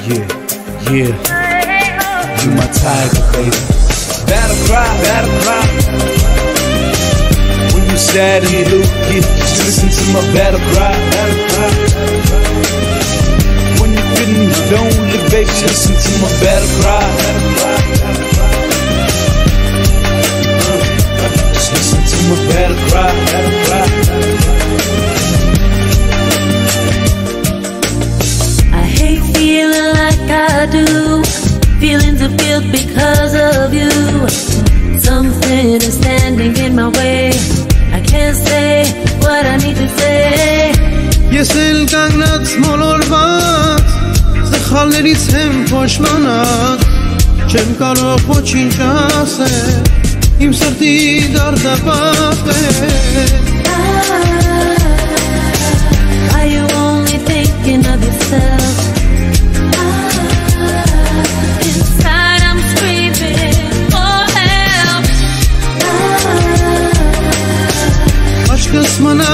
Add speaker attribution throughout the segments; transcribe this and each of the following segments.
Speaker 1: Yeah, yeah. You my tiger, baby. Battle cry, battle cry. When you sad and blue, yeah, just listen to my battle cry, battle cry. When you're feeling lonely, baby, just listen to my battle cry, battle cry.
Speaker 2: Feelings of guilt because of you. Something is standing in my way. I can't say what I need to say.
Speaker 3: Ես էլ կանգնած մոլորված Սխալներից եմ փոշմանած Չեմ կարող ոչինչ ասել Իմ սրտի դարդապատել
Speaker 2: Are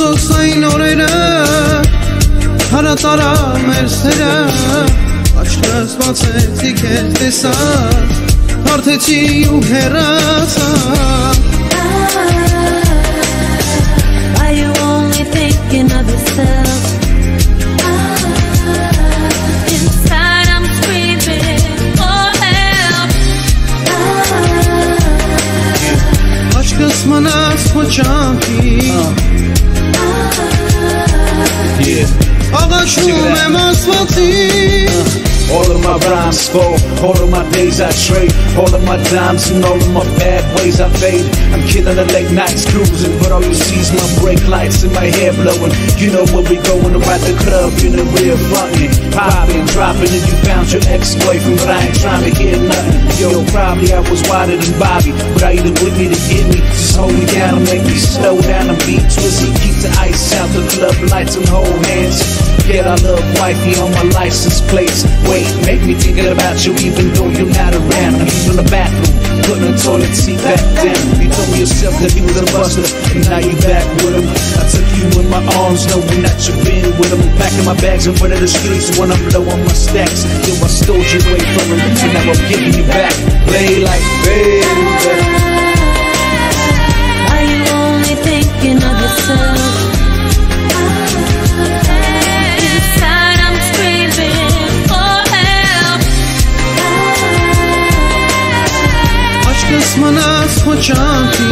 Speaker 3: Այն օրերը Հարատարա մեր սերը Աչքս բացեցի քեզ տեսած Հարթեցի ու հեռացա
Speaker 2: Are you only thinking of yourself? Inside I'm screaming for
Speaker 1: All of my rhymes fall, all of my days I trade, all of my dimes and all of my bad ways I fade. I'm killing the late nights cruising, but all you see is my brake lights and my hair blowing. You know where we going at the club in the rear frontin', poppin', droppin', and you found your ex-boyfriend, but I ain't trying to hear nothing. Yo, probably I was wider than Bobby, but I either with me to get me, just hold me down and make me slow down and beat twisty, keep the ice out the club lights and hold hands. I love wifey on my license plates. Wait, make me thinking about you even though you're not around. I'm in the bathroom, putting the toilet seat back down. You told yourself that he was a buster, and now you back with him. I took you in my arms, knowing that you've been with him. Packing my bags in front of the streets when I'm low on my stacks. Yo, I stole you away from him, and now I'm giving you back. Play like baby.
Speaker 3: Kısmına sıçan ki